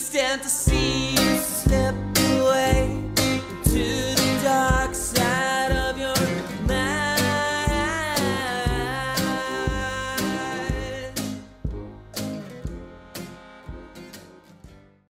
understand